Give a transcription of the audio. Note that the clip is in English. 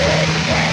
Good.